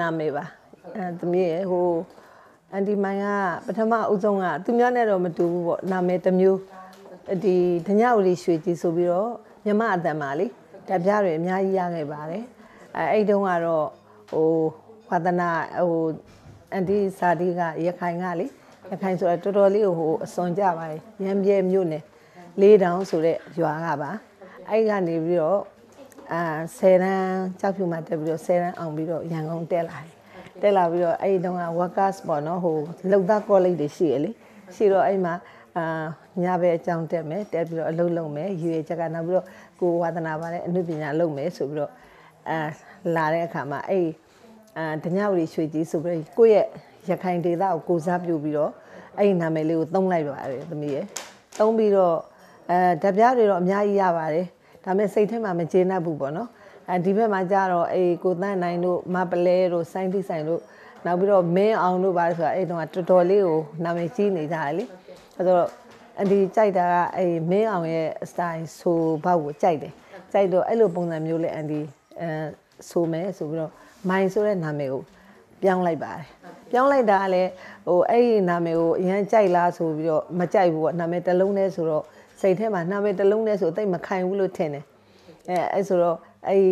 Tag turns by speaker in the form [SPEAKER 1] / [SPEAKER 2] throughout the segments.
[SPEAKER 1] နာမည်ပါအဲသမီးရဲ့ဟိုအန်တီမိုင်ကပထမအဦးဆုံးကသူများနဲ့တော့မတူဘူးပေါ့နာမည်တစ်မျိုးဒီဒညဝလီရွှေကြီးဆိုပြီးတော့မြမအတန်ပါလေတပြားတွေအများကြီးရခဲ့ပါတယ်အဲအဲ့တုန်းကတော့ဟိုဝါသနာဟိုအန်တီစာဒီကရခိုင်ကလေရခိုင်ဆိုတော့တော်တော်လေးဟိုအစွန်ကြပါတယ်ရမ်းပြဲမြို့နယ်လေးတောင်ဆိုတဲ့ရွာကပါအဲ့ကနေပြီးတော့ အာ10တန်းကြောက်ဖြူမှာတက်ပြီးတော့10တန်းအောင်ပြီးတော့ရန်ကုန်တက်လာတယ်တက်လာပြီးတော့အဲ့ဒီတုန်းက workers ပေါ့နော်ဟိုလုံသား college တွေရှိရလေရှိတော့အဲ့မှာအာညဘက်အကြောင်းတက်မယ်တက်ပြီးတော့အလုပ်လုပ်မယ်ယူရချက်ကနောက်ပြီးတော့ကိုဝါသနာပါတဲ့အမှုပညာလုပ်မယ်ဆိုပြီးတော့အာလာတဲ့အခါမှာအဲ့အာဒညဝရီရွှေကြီးဆိုပြီးကိုယ့်ရဲ့ရခိုင်ဒေသကိုကိုစားပြုပြီးတော့အဲ့ဒီနာမည်လေးကိုသုံးလိုက်ပါတယ်သမီးရဲ့သုံးပြီးတော့အဲဓာတ်ပြားတွေတော့အများကြီးရပါတယ် ဒါပေမဲ့စိတ်ထဲမှာမကျေနပ်ဘူးပေါ့နော်အဲဒီဘက်မှာကြတော့အေးကိုတန်းနိုင်တို့မပလဲတို့စိုင်းတိဆိုင်တို့နောက်ပြီးတော့မင်းအောင်တို့ပါဆိုတာအဲ့တုန်းကတော်တော်လေးကိုနာမည်ကြီးနေကြတယ်လေအဲဆိုတော့အဒီကြိုက်တာကအေးမင်းအောင်ရဲ့ style ဆိုဘောက်ကိုကြိုက်တယ်ကြိုက်တော့အဲ့လိုပုံစံမျိုးလေးအန်ဒီအဲဆိုမယ်ဆိုပြီးတော့မိုင်ဆိုတဲ့နာမည်ကိုပြောင်းလိုက်ပါတယ်ပြောင်းလိုက်တာကလည်းဟိုအဲ့ဒီနာမည်ကိုအရင်ကြိုက်လားဆိုပြီးတော့မကြိုက်ဘူးပေါ့နာမည်တစ်လုံးနဲ့ဆိုတော့ စိတ်ထဲမှာနာမည်တစ်လုံးနဲ့ဆိုတိတ်မခိုင်ဘူးလို့ထင်တယ်အဲအဲ့ဆိုတော့အဲ့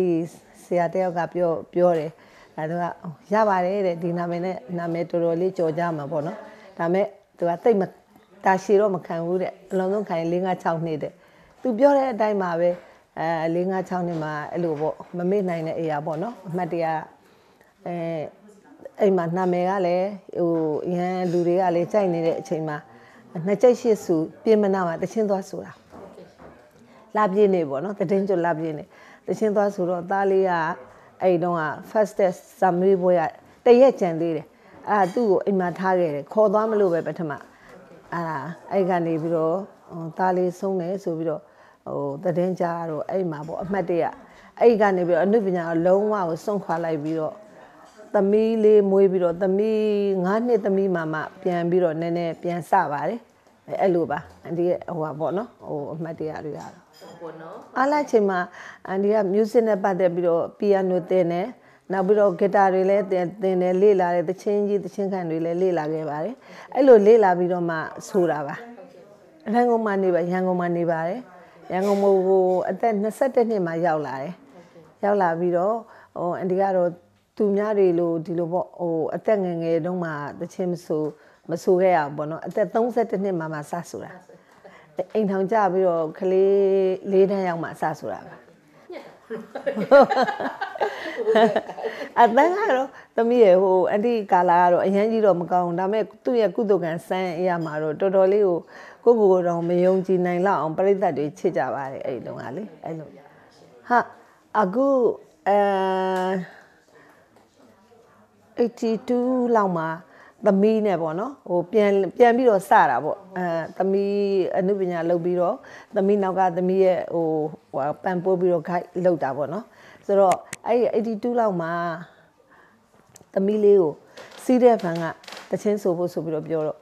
[SPEAKER 1] ဆရာတယောက်ကပြောပြောတယ်အဲသူကရပါတယ်တဲ့ဒီနာမည်နဲ့နာမည်တော်တော်လေးကြော်ကြမှာပေါ့နော်ဒါမဲ့သူကတိတ်မတာရှည်တော့မခံဘူးတဲ့အလုံးစုံခံရင်၄၅6နှစ်တဲ့သူပြောတဲ့အတိုင်းမှာပဲအဲ၄၅6နှစ်မှာအဲ့လိုပေါ့မမေ့နိုင်တဲ့အရာပေါ့နော်အမှတ်တရအဲအိမ်မှာနာမည်ကလည်းဟိုရန်လူတွေကလည်းကြိုက်နေတဲ့အချိန်မှာ နှစ်ကြိတ်ရှိစုပြင်မနာမှာတချင်းသွားဆိုတာလာပြည့်နေပေါ့နော်တည်င်းကျွလာပြည့်နေတချင်းသွားဆိုတော့သားလေးကအဲ့တုန်းက fastest summary ဘွဲကတရက်ကြံသေးတယ်အဲ့ဒါသူ့ကိုအိမ်မှာထားခဲ့တယ်ခေါ်သွားမလို့ပဲပထမအဲ့ဒါအဲ့ကနေပြီးတော့သားလေးဆုံးတယ်ဆိုပြီးတော့ဟိုတည်င်းကြားတော့အဲ့မှာပေါ့အမှတ်တရအဲ့ကနေပြီးတော့အနုပညာလုံးဝကိုစွန့်ခွာလိုက်ပြီးတော့ သမီးလေးမွေးပြီးတော့သမီး9နှစ်သမီးမှမှပြန်ပြီးတော့နည်းနည်းပြန်စပါတယ်အဲ့လိုပါအန်ဒီရဲ့ဟိုပါပေါ့နော်ဟိုအမှတ်တရတွေကတော့ပေါ့နော်အားလိုက်ချိန်မှာအန်ဒီက music နဲ့ပတ်သက်ပြီးတော့ piano သင်တယ်နောက်ပြီးတော့ဂီတာတွေလည်းသင်သင်တယ်လေ့လာတယ်သချင်းကြီးသချင်းခံတွေလည်းလေ့လာခဲ့ပါတယ်အဲ့လိုလေ့လာပြီးတော့မှဆိုတာပါရန်ကုန်မှာနေပါရန်ကုန်မှာနေပါတယ်ရန်ကုန်မြို့ကိုအသက်21နှစ်မှာရောက်လာတယ်ရောက်လာပြီးတော့ဟိုအန်ဒီကတော့ သူများတွေလိုဒီလိုပေါ့ဟိုအသက်ငယ်ငယ်တုန်းမှာတချင်းမဆိုမဆိုခဲ့ရဘူးပေါ့နော်အသက်32နှစ်မှာမှစဆိုတာအိမ်ထောင်ကြပြီးတော့ကလေးလေးတန်းရောက်မှစဆိုတာပါအတန်းကတော့သမီးရဲ့ဟိုအန်တီကာလာကတော့အရင်ကြီးတော့မကောင်းဒါပေမဲ့သူ့ရဲ့ကုသကံစမ်းအရာမှာတော့တော်တော်လေးကိုကိုကိုကိုတော့မယုံကြည်နိုင်လောက်အောင်ပြိဿတ်တွေချစ်ကြပါတယ်အဲ့ဒီတုန်းကလေအဲ့လိုဟာအခုအဲ 82လောက်မှာသမီးနဲ့ပေါ့နော်ဟိုပြန်ပြန်ပြီးတော့စတာပေါ့အဲသမီးအနုပညာလုပ်ပြီးတော့သမီးနောက်ကသမီးရဲ့ဟိုဟိုပန်ပိုးပြီးတော့ guide လုပ်တာပေါ့နော်ဆိုတော့အဲ့82လောက်မှာသမီးလေးကိုစီးတဲ့ဖန်ကတချင်းဆိုဖို့ဆိုပြီးတော့ပြောတော့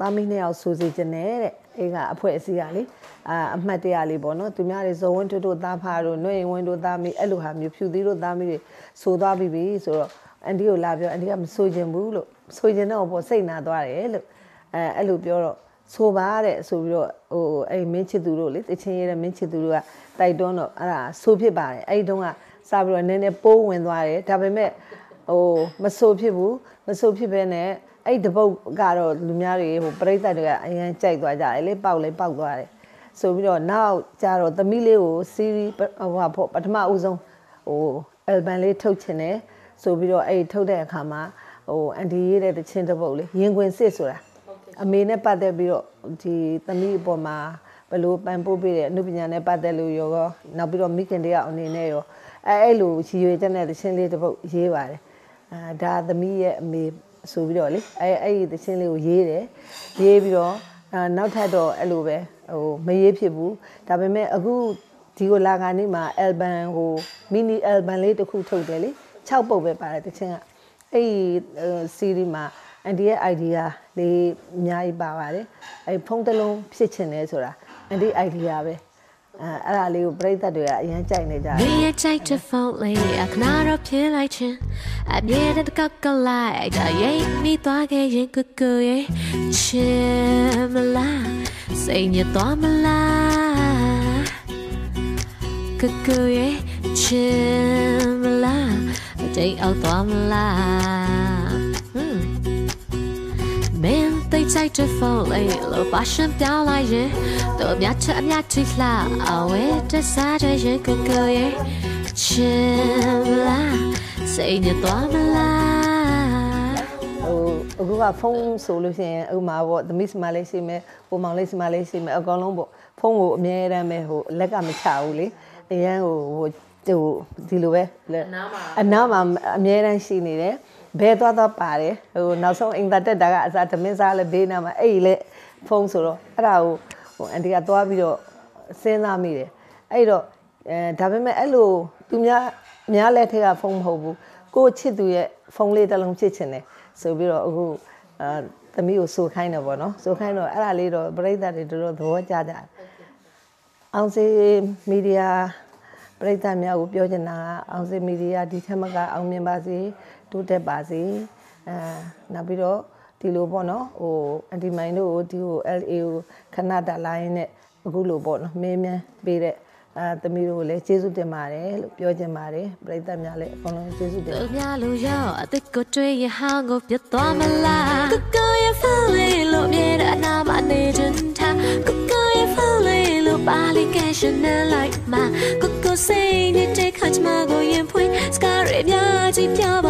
[SPEAKER 1] သားမီးနှစ်ယောက်ဆိုစီခြင်းနဲ့တဲ့အေးကအဖွဲအစည်းကလေအာအမှတ်တရလေးပေါ့နော်သူများတွေဇော်ဝင်းထွတ်တို့သားဖားတို့နှွေဝင်းတို့သားမီးအဲ့လိုဟာမျိုးဖြူသီးတို့သားမီးတွေဆိုသွားပြီးပြီဆိုတော့ အန်တီကိုလာပြောအန်တီကမဆိုခြင်းဘူးလို့ဆိုခြင်းတော့ပေါ့စိတ်နာသွားတယ်လို့အဲအဲ့လိုပြောတော့ဆိုပါတဲ့ဆိုပြီးတော့ဟိုအဲ့မင်းချစ်သူတို့လေတချင်းရဲတဲ့မင်းချစ်သူတို့ကတိုက်တွန်းတော့အဲ့ဒါဆိုဖြစ်ပါတယ်အဲ့ဒီတုန်းကစပြီးတော့နည်းနည်းပိုးဝင်သွားတယ်ဒါပေမဲ့ဟိုမဆိုဖြစ်ဘူးမဆိုဖြစ်ပဲနဲ့အဲ့တပုတ်ကတော့လူများတွေဟိုပြိဿတွေကအရင်ကြိုက်သွားကြတယ်လေပေါက်လေပေါက်သွားတယ်ဆိုပြီးတော့နောက်ကျတော့သမီးလေးကိုစီးရီးဟိုပထမဦးဆုံးဟိုအယ်ဘမ်လေးထုတ်ချင်တယ် ဆိုပြီးတော့အဲ့ထုတ်တဲ့အခါမှာဟိုအန်ဒီရေးတဲ့တခြင်းတစ်ပုတ်လေရင်ခွင်စစ်ဆိုတာအမေနဲ့ပတ်သက်ပြီးတော့ဒီသမီးအပေါ်မှာဘယ်လိုပန်ပိုးပေးတယ်အနုပညာနဲ့ပတ်သက်လို့ရောနောက်ပြီးတော့မိခင်တယောက်အနေနဲ့ရောအဲအဲ့လိုရည်ရွယ်ချက်နဲ့တခြင်းလေးတစ်ပုတ်ရေးပါတယ်အာဒါသမီးရဲ့အမေဆိုပြီးတော့လေအဲအဲ့ဒီတခြင်းလေးကိုရေးတယ်ရေးပြီးတော့အာနောက်ထပ်တော့အဲ့လိုပဲဟိုမရေးဖြစ်ဘူးဒါပေမဲ့အခုဒီကိုလာကနေမှာ album ဟို mini album လေးတစ်ခုထုတ်တယ်လေ 6ပုတ်ပဲပါတယ်တခြင်းကအဲ့ဒီ CD မှာအန်တီရဲ့ idea လေးအများကြီးပါပါတယ်အဲ့ဖုန်းတစ်လုံးဖြစ်ချင်တယ်ဆိုတာအန်တီ idea ပဲအဲအဲ့ဒါလေးကိုပြိသက်တွေကအရင်ကြိုက်နေကြတယ်။
[SPEAKER 2] ဒီရဲ့ကြိုက်တဲ့ဖုန်းလေးအခနာတော့ဖြစ်လိုက်ချင်းအမြဲတမ်းကောက်ကလိုက်ဒါရိတ်မိသွားခဲ့ရင်ကူကူရဲ့ချင်မလားစိတ်ညစ်သွားမလားကူကူရဲ့ချင် တိတ်အောက်သွားမလားမင်းသိချိုက်တဲ့ဖုန်းလေးလို့ပါရှင်ပြောင်းလိုက်ရင်တို့များချက်အများထိလှအဝဲတစားတဲ့ရင်ကိုကိုရဲ့ချင်လားစိတ်နဲ့သွားမလား
[SPEAKER 1] ဟိုအခုကဖုန်းဆိုလို့ရှိရင်ဥမာပေါ့သမီးစမလေးရှိမယ်ပုံမောင်လေးစမလေးရှိမယ်အကောင်လုံးပေါ့ဖုန်းကိုအများအမ်းပဲဟိုလက်ကမချဘူးလေအရန်ဟို ဟိုဟိုဒီလိုပဲလက်အနားမှာအမြဲတမ်းရှိနေတယ်ဘဲသွားသွားပါတယ်ဟိုနောက်ဆုံးအင်တာတက်တာကအစားသမင်းစားလည်းဘေးနားမှာအဲ့ဒီလေဖုန်းဆိုတော့အဲ့ဒါကိုဟိုအန်တီကသွားပြီးတော့စဉ်းစားမိတယ်အဲ့တော့အဲဒါပေမဲ့အဲ့လိုသူများများလက်ထက်ကဖုန်းမဟုတ်ဘူးကိုယ့်ချစ်သူရဲ့ဖုန်းလေးတစ်လုံးချစ်ချင်တယ်ဆိုပြီးတော့အခုအာသမီးကိုဆိုခိုင်းတယ်ပေါ့နော်ဆိုခိုင်းတော့အဲ့ဒါလေးတော့ပြိဿတွေတော်တော်သဘောကျကြတယ်အောင်စေမီဒီယာ ပရိသတ်များကိုပြောချင်တာအောင်စင်မီဒီယာဒီထက်မကအောင်မြင်ပါစေတိုးတက်ပါစေအဲနောက်ပြီးတော့ဒီလိုပေါ့နော်ဟိုအန်တီမိုင်တို့ကိုဒီဟို LA ကိုခဏတလာရင်းနဲ့အခုလိုပေါ့နော်မင်းမြန်ပေးတဲ့အဲသမီးတို့ကိုလည်းကျေးဇူးတင်ပါတယ်လို့ပြောချင်ပါတယ်ပရိသတ်များလည်းအကုန်လုံးကျေးဇူးတင်ပါတယ်
[SPEAKER 2] များလို့ရောအသက်ကိုတွေးရဟောင်းကိုပြတ်သွားမလားကိုကိုရဖလေးလို့မြဲတဲ့အနာမနေချင်တာကိုကိုရဖလေးလို့ပါလိကဲရှင်နဲ့ like မှာ စိတ်နဲ့တဲ့ခါချမကိုရင်ဖွင့်စကားရပြကြည့်ပြပါ